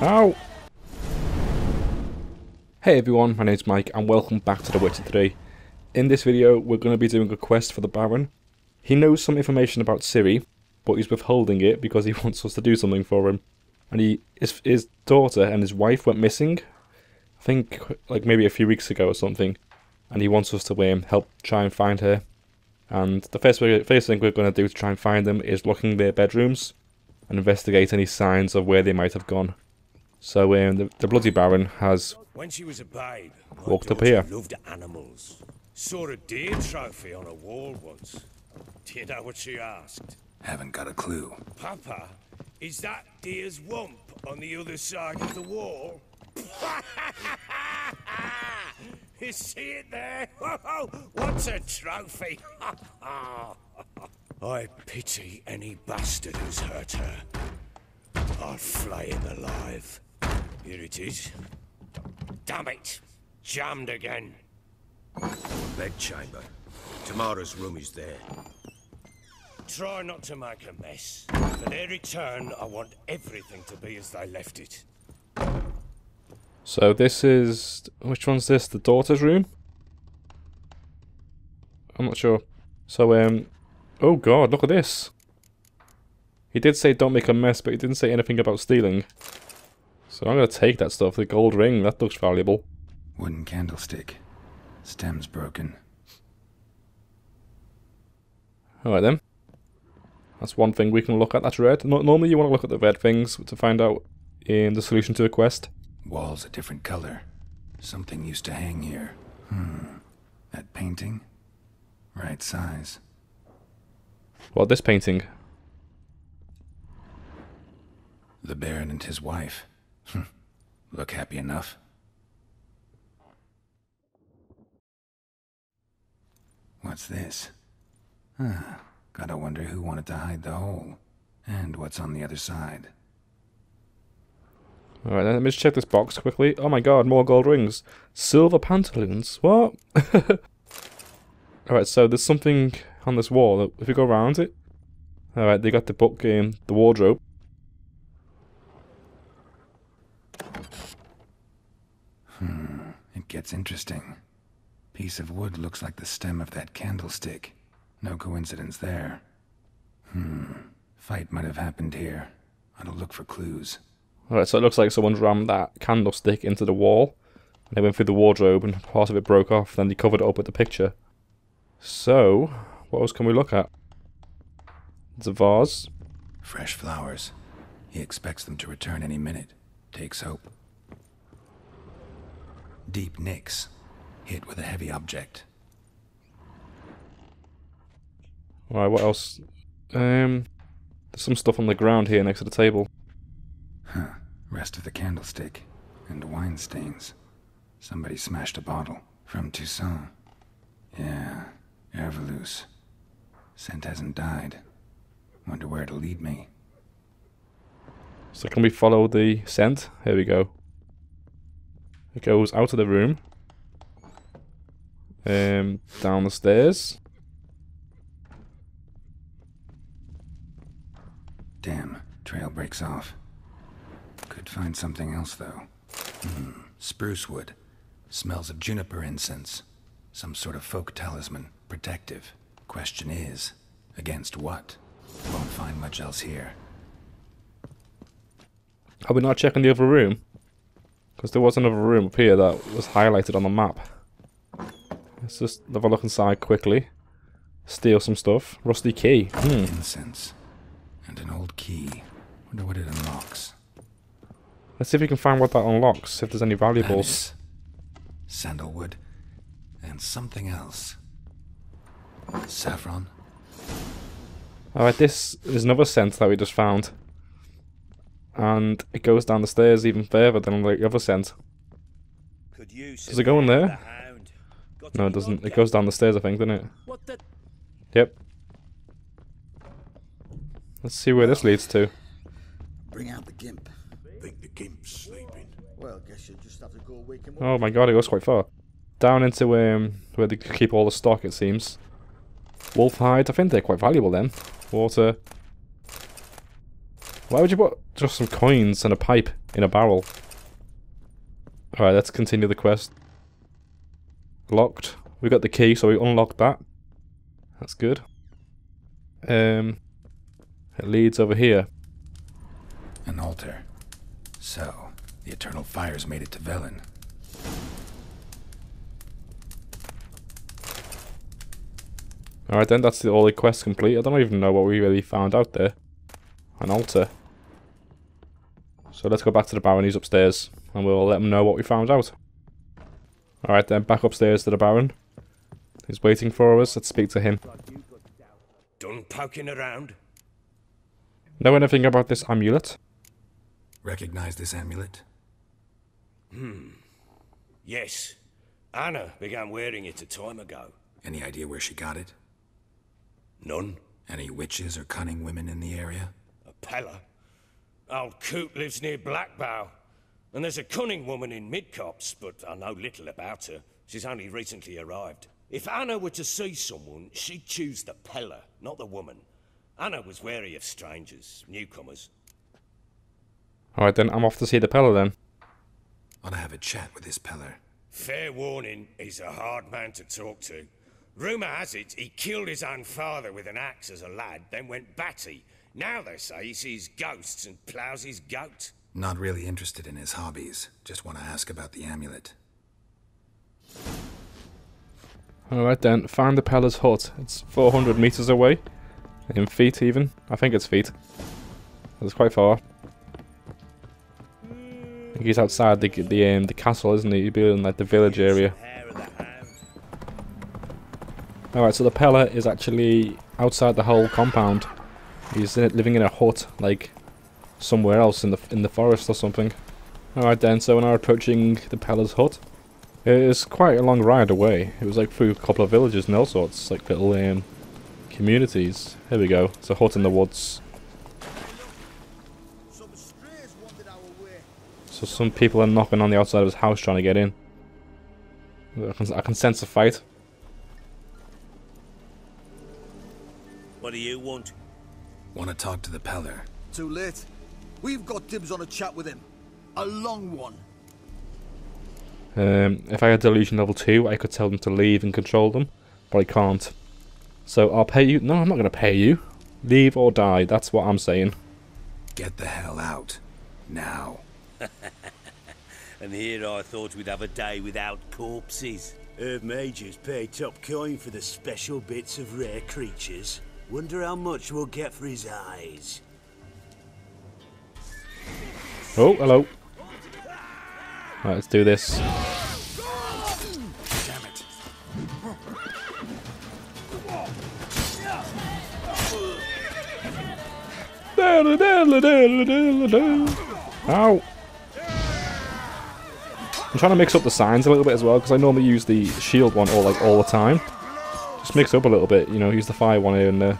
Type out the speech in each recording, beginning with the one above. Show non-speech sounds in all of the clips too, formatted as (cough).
Ow! Hey everyone, my name's Mike and welcome back to The Witcher 3. In this video we're going to be doing a quest for the Baron. He knows some information about Ciri, but he's withholding it because he (laughs) wants us to do something for him. And he, his, his daughter and his wife went missing, I think like maybe a few weeks ago or something. And he wants us to um, help try and find her. And the first, first thing we're going to do to try and find them is looking their bedrooms and investigate any signs of where they might have gone. So um, the, the Bloody Baron has when she was a babe, walked up here. Loved animals. Saw a deer trophy on a wall once. Do you know what she asked? Haven't got a clue. Papa, is that deer's wump on the other side of the wall? (laughs) you see it there? (laughs) What's a trophy? (laughs) I pity any bastard who's hurt her. I'll flay him alive. Here it is. Damn it! Jammed again. Bedchamber. Tamara's room is there. Try not to make a mess. For their return, I want everything to be as they left it. So this is... Which one's this? The daughter's room? I'm not sure. So, um... Oh god, look at this. He did say don't make a mess, but he didn't say anything about stealing. So I'm to take that stuff. The gold ring, that looks valuable. Wooden candlestick. Stem's broken. Alright then. That's one thing we can look at. That's red. No normally you want to look at the red things to find out in the solution to a quest. Wall's a different color. Something used to hang here. Hmm. That painting? Right size. What, this painting? The Baron and his wife. (laughs) Look happy enough. What's this? Ah, gotta wonder who wanted to hide the hole. And what's on the other side. Alright, let me just check this box quickly. Oh my god, more gold rings. Silver pantaloons. What? (laughs) Alright, so there's something on this wall. If we go around it. Alright, they got the book game, the wardrobe. Hmm, it gets interesting. Piece of wood looks like the stem of that candlestick. No coincidence there. Hmm, fight might have happened here. I'll look for clues. Alright, so it looks like someone rammed that candlestick into the wall. And they went through the wardrobe and part of it broke off, then they covered it up with the picture. So, what else can we look at? It's a vase. Fresh flowers. He expects them to return any minute. Takes hope. Deep nicks. Hit with a heavy object. Alright, what else? Um, there's some stuff on the ground here next to the table. Huh. Rest of the candlestick. And wine stains. Somebody smashed a bottle. From Toussaint. Yeah, Erveluce. Scent hasn't died. Wonder where it'll lead me. So can we follow the scent? Here we go. It goes out of the room. Um, down the stairs. Damn, trail breaks off. Could find something else though. Hmm, spruce wood. Smells of juniper incense. Some sort of folk talisman. Protective. Question is, against what? Won't find much else here. Are we not checking the other room? Because there was another room up here that was highlighted on the map. Let's just have a look inside quickly. Steal some stuff. Rusty key. Hmm. Incense. And an old key. Wonder what it unlocks. Let's see if we can find what that unlocks, if there's any valuables. Sandalwood. And something else. Saffron. Alright, this is another scent that we just found. And it goes down the stairs even further than the other scent. Does it go in there? No, it doesn't. It goes down the stairs, I think, doesn't it? What the? Yep. Let's see where this leads to. Bring out the gimp. Think the gimp's sleeping. Well, guess you'll just have to go wake him up. Oh my god, it goes quite far. Down into um, where they keep all the stock, it seems. Wolf hide, I think they're quite valuable then. Water. Why would you put just some coins and a pipe in a barrel? Alright, let's continue the quest. Locked. We got the key, so we unlocked that. That's good. Um, it leads over here. An altar. So, the Eternal Fires made it to Velen. Alright then, that's the only quest complete. I don't even know what we really found out there. An altar. So let's go back to the Baron, he's upstairs, and we'll let him know what we found out. Alright then, back upstairs to the Baron. He's waiting for us, let's speak to him. Done poking around? Know anything about this amulet? Recognize this amulet? Hmm. Yes. Anna began wearing it a time ago. Any idea where she got it? None. Any witches or cunning women in the area? A Pellar. Old Coot lives near Blackbough. And there's a cunning woman in Midcopse, but I know little about her. She's only recently arrived. If Anna were to see someone, she'd choose the Pellar, not the woman. Anna was wary of strangers, newcomers. Alright then, I'm off to see the Pellar then. Ought to have a chat with this Pellar. Fair warning, he's a hard man to talk to. Rumour has it he killed his own father with an axe as a lad, then went batty. Now they say he sees ghosts and ploughs his goat. Not really interested in his hobbies. Just want to ask about the amulet. Alright then, find the Pellar's hut. It's 400 metres away. In feet even. I think it's feet. It's quite far. I think he's outside the the um, the castle, isn't he? He'd be in like the village area. Hair of the hound. Alright, so the Pellar is actually outside the whole compound. He's in living in a hut, like somewhere else in the in the forest or something. Alright then, so we're now approaching the Pellar's hut. It is quite a long ride away. It was like through a couple of villages and all sorts, like little um, communities. Here we go. It's a hut in the woods. So some people are knocking on the outside of his house trying to get in. I can, I can sense a fight. What do you want? Want to talk to the Pellar? Too late. We've got dibs on a chat with him. A long one. Um, if I had delusion level 2, I could tell them to leave and control them, but I can't. So I'll pay you. No, I'm not going to pay you. Leave or die, that's what I'm saying. Get the hell out. Now. (laughs) And here I thought we'd have a day without corpses. Herb Majors pay top coin for the special bits of rare creatures. Wonder how much we'll get for his eyes. Oh, hello. Right, let's do this. Ow! I'm trying to mix up the signs a little bit as well because I normally use the shield one all like all the time. Just mix up a little bit, you know, use the fire one here and there.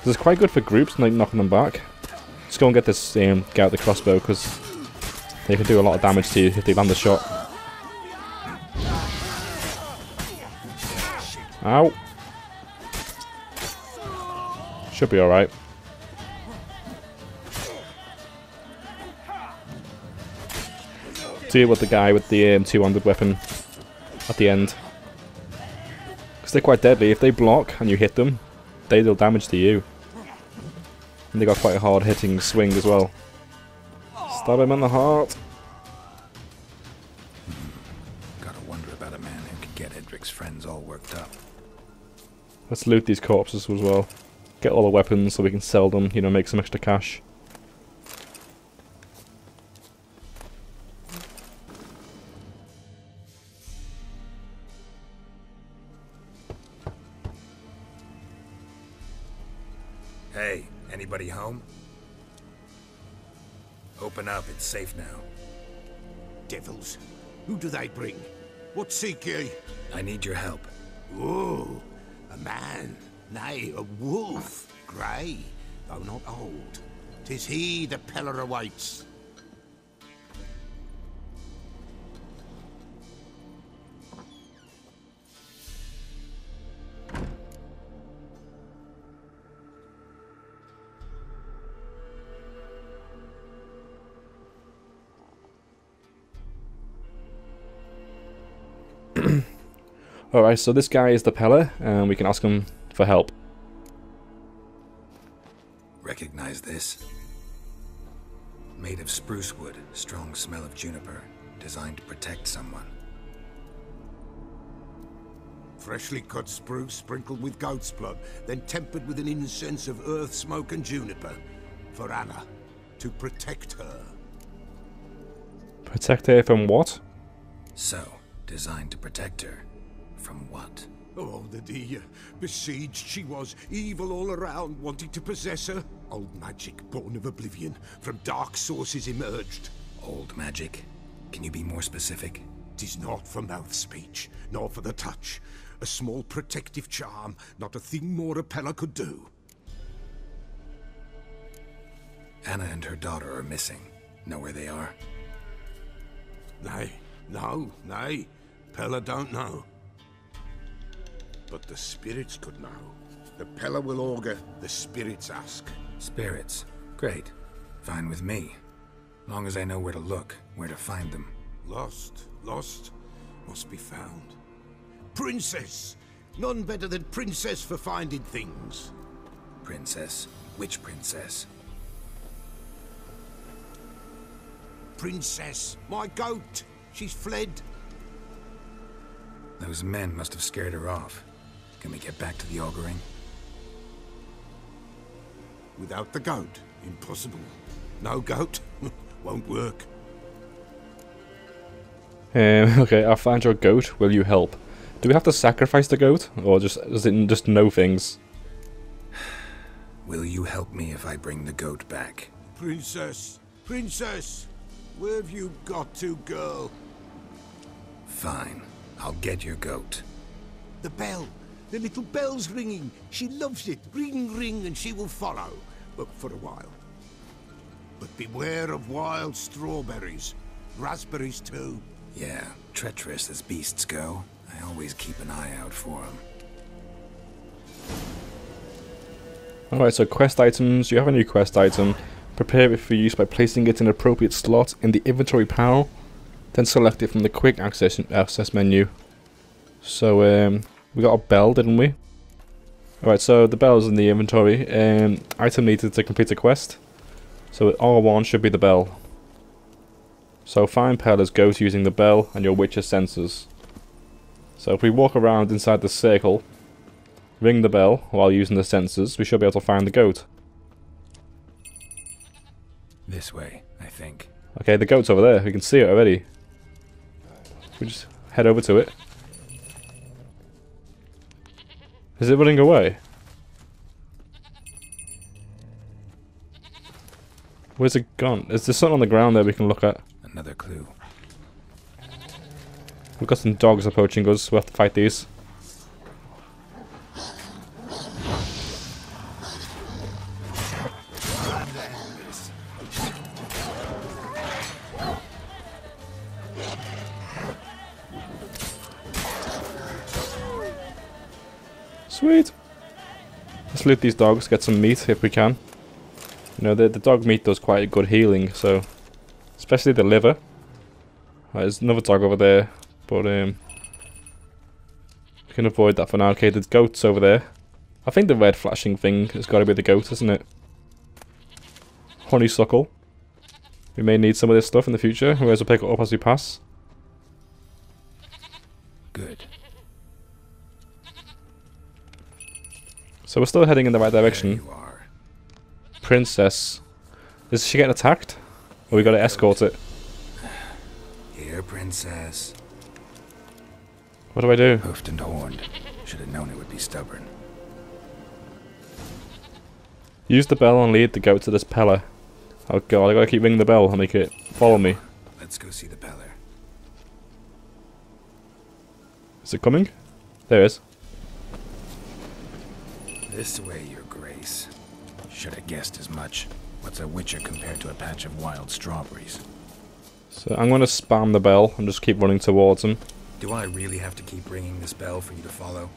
This is quite good for groups, like knocking them back. Just go and get this um, get out the crossbow because they can do a lot of damage to you if they land the shot. Ow! Should be alright. Deal with the guy with the um, two-handed weapon at the end. They're quite deadly. If they block and you hit them, they deal damage to you. And they got quite a hard-hitting swing as well. Stab him in the heart. Gotta wonder about a man who could get Edric's friends all worked up. Let's loot these corpses as well. Get all the weapons so we can sell them, you know, make some extra cash. It's safe now. Devils. Who do they bring? What seek ye? I need your help. Ooh, a man, nay, a wolf, grey, though not old. Tis he the Pellar awaits. Alright, so this guy is the Pellar, and we can ask him for help. Recognize this? Made of spruce wood, strong smell of juniper, designed to protect someone. Freshly cut spruce sprinkled with goat's blood, then tempered with an incense of earth, smoke, and juniper. For Anna, to protect her. Protect her from what? So, designed to protect her. From what? Oh, the dear. Besieged she was, evil all around, wanting to possess her. Old magic, born of oblivion, from dark sources emerged. Old magic? Can you be more specific? Tis not for mouth speech, nor for the touch. A small protective charm, not a thing more a Pellar could do. Anna and her daughter are missing. Know where they are? Nay, no, nay. Pellar don't know. But the spirits could know. The Pellar will augur, the spirits ask. Spirits. Great. Fine with me. Long as I know where to look, where to find them. Lost, lost, must be found. Princess! None better than Princess for finding things. Princess? Which princess? Princess, my goat! She's fled. Those men must have scared her off. Can we get back to the auguring? Without the goat, impossible. No goat, (laughs) won't work. Um, (laughs) okay, I'll find your goat. Will you help? Do we have to sacrifice the goat, or just does it just know things? (sighs) Will you help me if I bring the goat back? Princess, princess, where have you got to, girl? Fine. I'll get your goat. The bell, the little bell's ringing. She loves it. Ring, ring, and she will follow. But for a while. But beware of wild strawberries. Raspberries, too. Yeah, treacherous as beasts go. I always keep an eye out for them. Alright, so quest items. You have a new quest item. Prepare it for use by placing it in an appropriate slot in the inventory panel. Then select it from the quick access access menu. So um, we got a bell, didn't we? Alright, so the bell's in the inventory. Um, item needed to complete a quest. So R1 should be the bell. So find Pellar's goat using the bell and your witcher senses. So if we walk around inside the circle, ring the bell while using the sensors, we should be able to find the goat. This way, I think. Okay, the goat's over there. We can see it already. We just head over to it. Is it running away? Where's it gone? Is there something on the ground there we can look at? Another clue. We've got some dogs approaching us. We have to fight these. Sweet. Let's loot these dogs, get some meat if we can. You know, the, the dog meat does quite good healing, so... Especially the liver. Right, there's another dog over there, but um... We can avoid that for now. Okay, there's goats over there. I think the red flashing thing has got to be the goat, isn't it? Honeysuckle. We may need some of this stuff in the future, we will pick it up as we pass. Good. So we're still heading in the right direction. Princess. Is she getting attacked? Or we gotta escort it? Here, princess. What do I do? Hoofed and horned. Should have known it would be stubborn. Use the bell and lead the goat to this Pellar. Oh god, I gotta keep ringing the bell and make it follow me. Let's go see the Pellar. Is it coming? There it is. This way, your grace. Should have guessed as much. What's a witcher compared to a patch of wild strawberries? So I'm gonna spam the bell and just keep running towards him. Do I really have to keep ringing this bell for you to follow?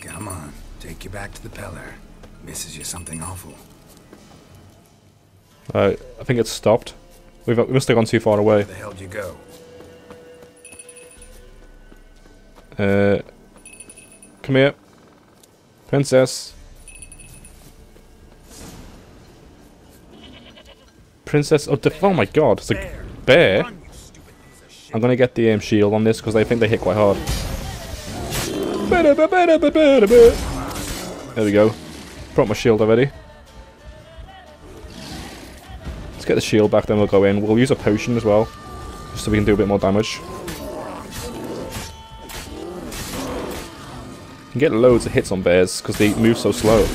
Come on, take you back to the Pellar. Misses you something awful. Uh, I think it's stopped. We've, we must have gone too far away. Where the hell would you go? Uh, come here. Princess. Princess oh, oh my god, it's a bear. I'm gonna get the um, shield on this because I think they hit quite hard. There we go. Brought my shield already. Let's get the shield back, then we'll go in. We'll use a potion as well, just so we can do a bit more damage. You can get loads of hits on bears because they move so slow.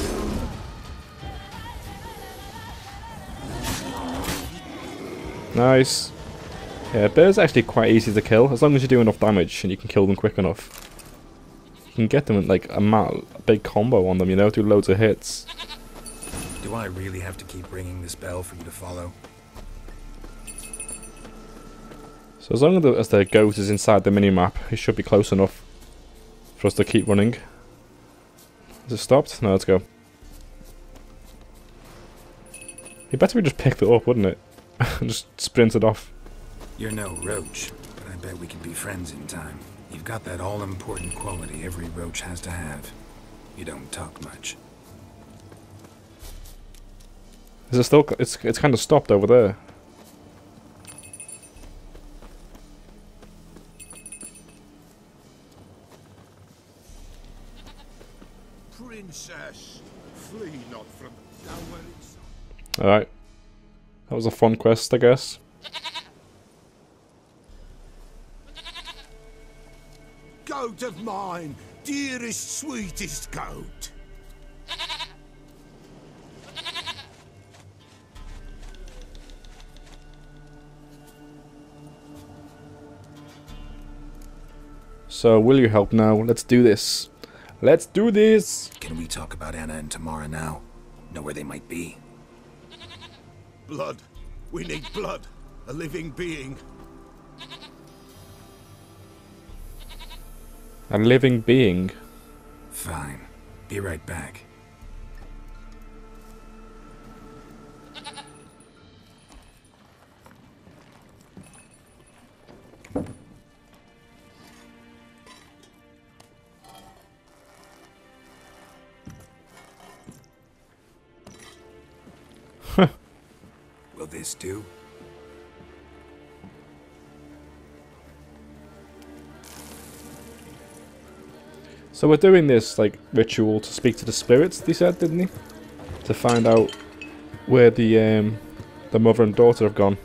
Nice. Yeah, bears are actually quite easy to kill as long as you do enough damage and you can kill them quick enough. You can get them in like a, a big combo on them, you know, do loads of hits. Do I really have to keep ringing this bell for you to follow? So as long as the goat is inside the minimap, it should be close enough for us to keep running. Is it stopped? No, let's go. It better we just picked it up, wouldn't it? (laughs) just sprinted off. You're no Roach, but I bet we can be friends in time. You've got that all-important quality every Roach has to have. You don't talk much. Is it still? It's it's kind of stopped over there. Princess, flee not from All right, that was a fun quest, I guess. Goat of mine, dearest, sweetest goat. So, will you help now? Let's do this. Let's do this! Can we talk about Anna and Tamara now? Know where they might be? Blood. We need blood. A living being. A living being. Fine. Be right back. Do? So we're doing this like ritual to speak to the spirits. He said, didn't he? To find out where the um, the mother and daughter have gone.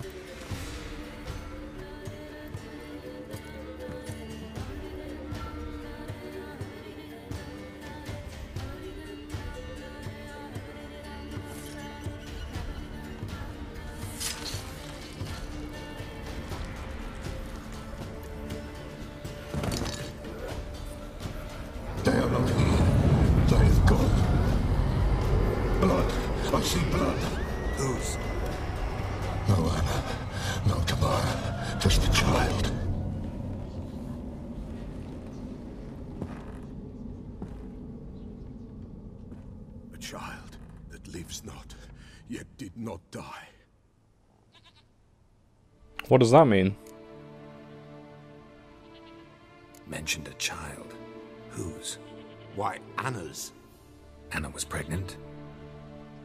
Whose? No Anna. No Tamara. Just the child. A child that lives not, yet did not die. What does that mean? Mentioned a child. Whose? Why, Anna's. Anna was pregnant?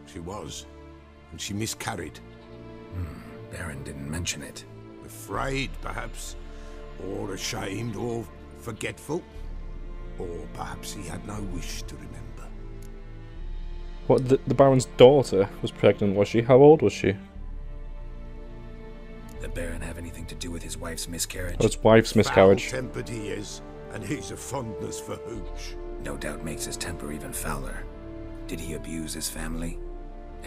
She was, and she miscarried. Hmm, Baron didn't mention it. Afraid, perhaps, or ashamed, or forgetful. Or perhaps he had no wish to remember. What the, the Baron's daughter was pregnant, was she? How old was she? The Baron have anything to do with his wife's miscarriage? Oh, his wife's miscarriage. Foul-tempered he is, and he's a fondness for hooch. No doubt makes his temper even fouler. Did he abuse his family?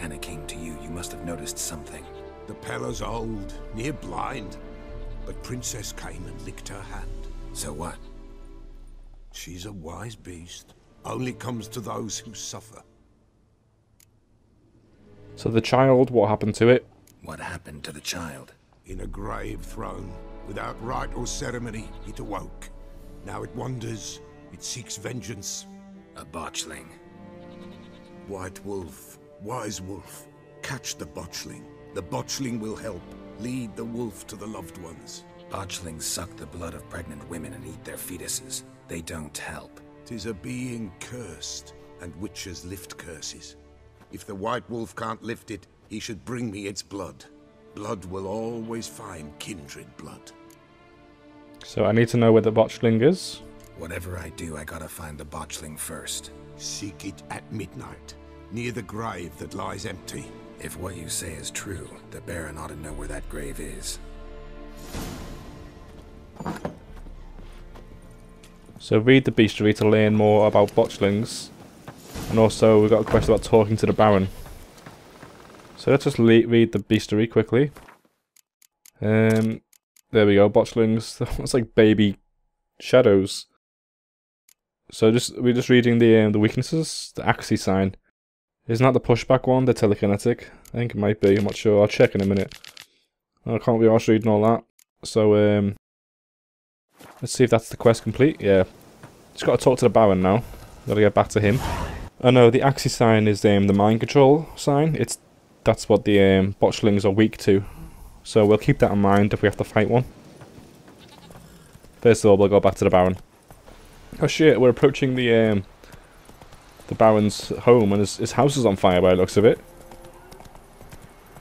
Anna came to you. You must have noticed something. The Pellar's old, near blind, but Princess came and licked her hand. So what? She's a wise beast. Only comes to those who suffer. So the child, what happened to it? What happened to the child? In a grave thrown, without rite or ceremony, it awoke. Now it wanders, it seeks vengeance. A botchling. White Wolf, Wise Wolf, catch the botchling. The botchling will help. Lead the wolf to the loved ones. Botchlings suck the blood of pregnant women and eat their fetuses. They don't help. Tis a being cursed, and witches lift curses. If the White Wolf can't lift it, he should bring me its blood. Blood will always find kindred blood. So I need to know where the botchling is. Whatever I do, I gotta find the botchling first. Seek it at midnight, near the grave that lies empty. If what you say is true, the Baron ought to know where that grave is. So read the bestiary to learn more about botchlings. And also we've got a quest about talking to the Baron. So let's just read the bestiary quickly. Um, there we go, botchlings. (laughs) It's like baby shadows. So just we're just reading the um, the weaknesses. The Axii sign. Isn't that the pushback one? The telekinetic? I think it might be. I'm not sure. I'll check in a minute. I can't be arsed reading all that. So um, let's see if that's the quest complete. Yeah, just got to talk to the Baron now. Got to get back to him. Oh no, the Axii sign is um, the mind control sign. It's that's what the um, botchlings are weak to. So we'll keep that in mind if we have to fight one. First of all, we'll go back to the Baron. Oh shit, we're approaching the um, the Baron's home and his, his house is on fire by the looks of it.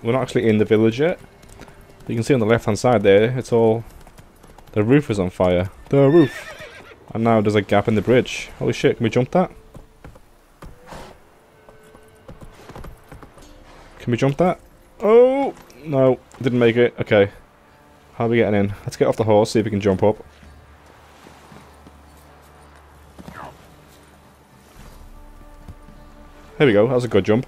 We're not actually in the village yet. You can see on the left hand side there, it's all... The roof is on fire. The roof! And now there's a gap in the bridge. Holy shit, can we jump that? Can we jump that? Oh! No, didn't make it. Okay. How are we getting in? Let's get off the horse, see if we can jump up. There we go, that was a good jump.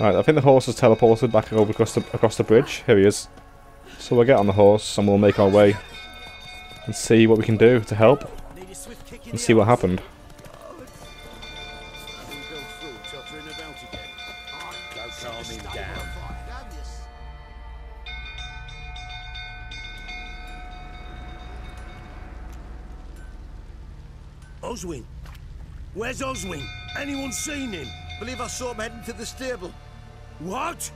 Right, I think the horse has teleported back over across the, across the bridge. Here he is. So we'll get on the horse and we'll make our way and see what we can do to help and see what happened. Where's Anyone seen him? Believe I saw him heading to the stable. What?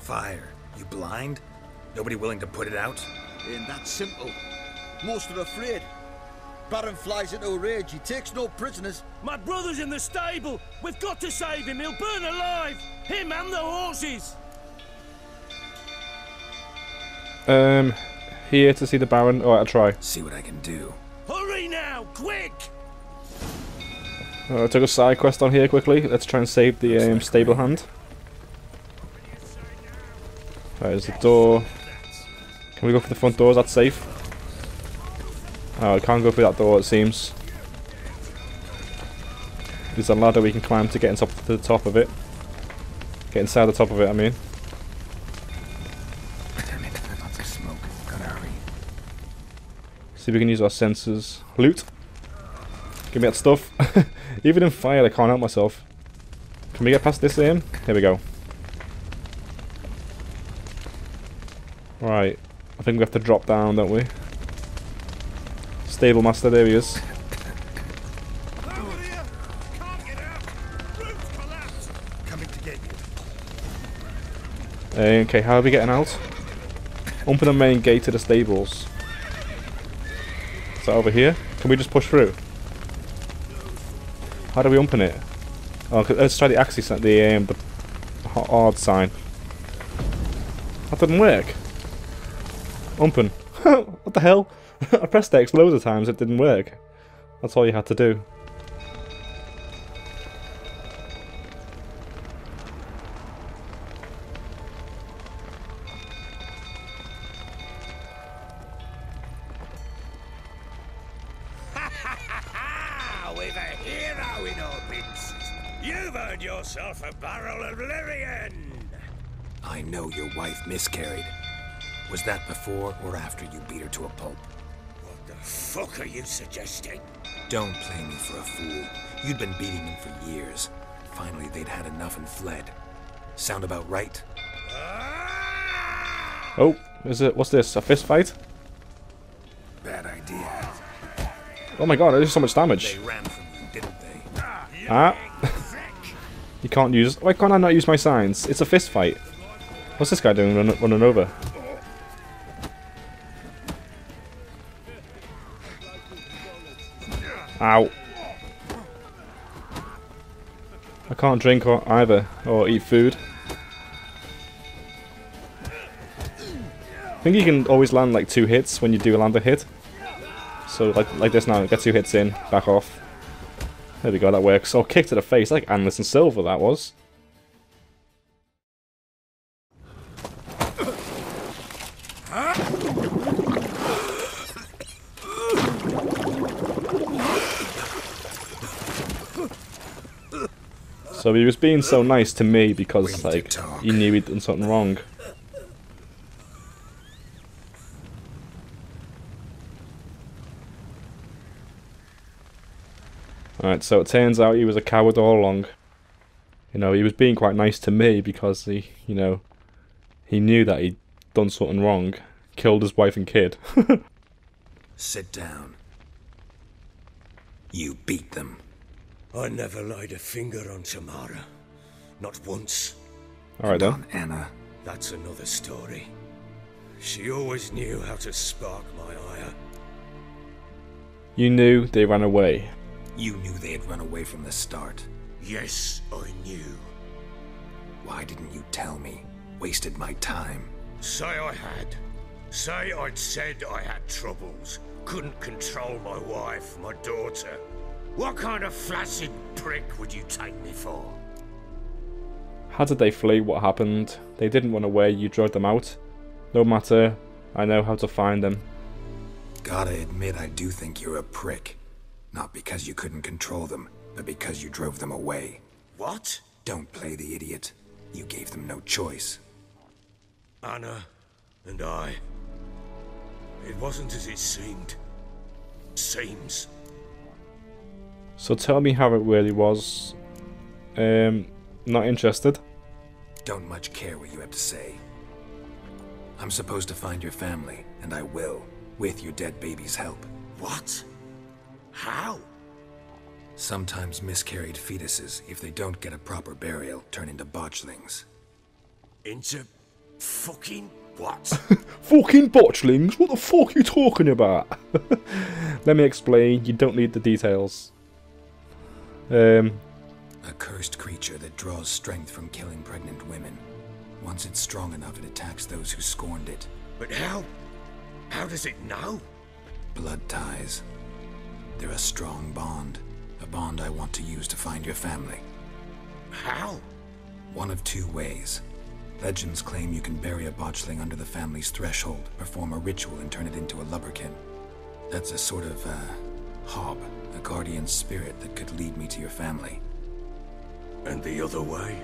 Fire. You blind? Nobody willing to put it out? Ain't that simple. Most are afraid. Baron flies into a rage. He takes no prisoners. My brother's in the stable. We've got to save him. He'll burn alive. Him and the horses. Um, here to see the Baron. Alright, I'll try. See what I can do. Hurry now, quick! Uh, I took a side quest on here quickly. Let's try and save the um, stable hand. There's the door. Can we go for the front door? Is that safe? Oh, I can't go through that door, it seems. There's a ladder we can climb to get on top to the top of it. Get inside the top of it, I mean. Damn it, lots of smoke. Gotta hurry. See if we can use our sensors. Loot. Give me that stuff. (laughs) Even in fire, I can't help myself. Can we get past this aim? Here we go. Right. I think we have to drop down, don't we? Stable master, there he is. Uh, okay, how are we getting out? Open the main gate to the stables. Is that over here? Can we just push through? How do we open it? Oh, let's try the axis, at the um, the Aard sign. That didn't work. Open. (laughs) what the hell? (laughs) I pressed X loads of times, it didn't work. That's all you had to do. Are? Don't play me for a fool. You'd been beating them for years. Finally, they'd had enough and fled. Sound about right? Ah! Oh, is it? What's this? A fist fight? Bad idea. Oh my god, there's so much damage. They ran from you, didn't they? Ah. You can't use... Why can't I not use my signs? It's a fist fight. What's this guy doing run, running over? Ow. I can't drink or either, or eat food. I think you can always land like two hits when you do land a hit. So like like this now, get two hits in, back off. There we go, that works. Oh, kick to the face, like Anderson Silva that was. So he was being so nice to me because like he knew he'd done something wrong. Alright, so it turns out he was a coward all along. You know, he was being quite nice to me because he, you know, he knew that he'd done something wrong. Killed his wife and kid. (laughs) Sit down. You beat them. I never laid a finger on Tamara. Not once. Alright then. On Anna. That's another story. She always knew how to spark my ire. You knew they ran away. You knew they had run away from the start. Yes, I knew. Why didn't you tell me? Wasted my time. Say I had. Say I'd said I had troubles. Couldn't control my wife, my daughter. What kind of flaccid prick would you take me for? How did they flee? What happened? They didn't run away, you drove them out. No matter, I know how to find them. Gotta admit, I do think you're a prick. Not because you couldn't control them, but because you drove them away. What? Don't play the idiot. You gave them no choice. Anna and I. It wasn't as it seemed. Seems. So tell me how it really was. Um, not interested. Don't much care what you have to say. I'm supposed to find your family, and I will, with your dead baby's help. What? How? Sometimes miscarried fetuses, if they don't get a proper burial, turn into botchlings. Into fucking what? (laughs) Fucking botchlings? What the fuck are you talking about? (laughs) Let me explain. You don't need the details. Um, A cursed creature that draws strength from killing pregnant women. Once it's strong enough, it attacks those who scorned it. but how? How does it know? Blood ties. They're a strong bond. A bond I want to use to find your family. How? One of two ways. Legends claim you can bury a botchling under the family's threshold, perform a ritual, and turn it into a lubberkin. That's a sort of, uh, hob, a guardian spirit that could lead me to your family. And the other way?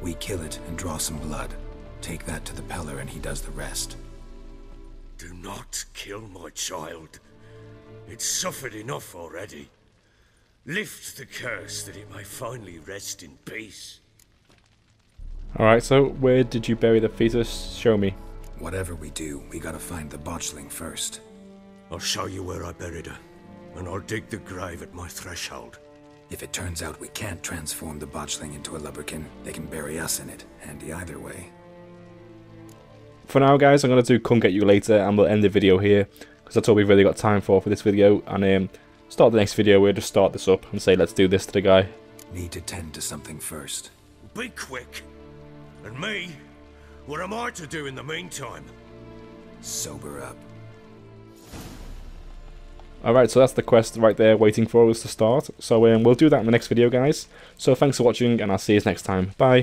We kill it and draw some blood. Take that to the Pellar and he does the rest. Do not kill my child. It's suffered enough already. Lift the curse that it may finally rest in peace. Alright, so where did you bury the fetus? Show me. Whatever we do, we gotta find the botchling first. I'll show you where I buried her, and I'll dig the grave at my threshold. If it turns out we can't transform the botchling into a lubberkin, they can bury us in it. Handy either way. For now, guys, I'm going to do Come Get You Later, and we'll end the video here, because that's all we've really got time for for this video, and um, start the next video, we'll just start this up and say, let's do this to the guy. Need to tend to something first. Be quick. And me? What am I to do in the meantime? Sober up. Alright, so that's the quest right there waiting for us to start. So um, we'll do that in the next video, guys. So thanks for watching, and I'll see you next time. Bye.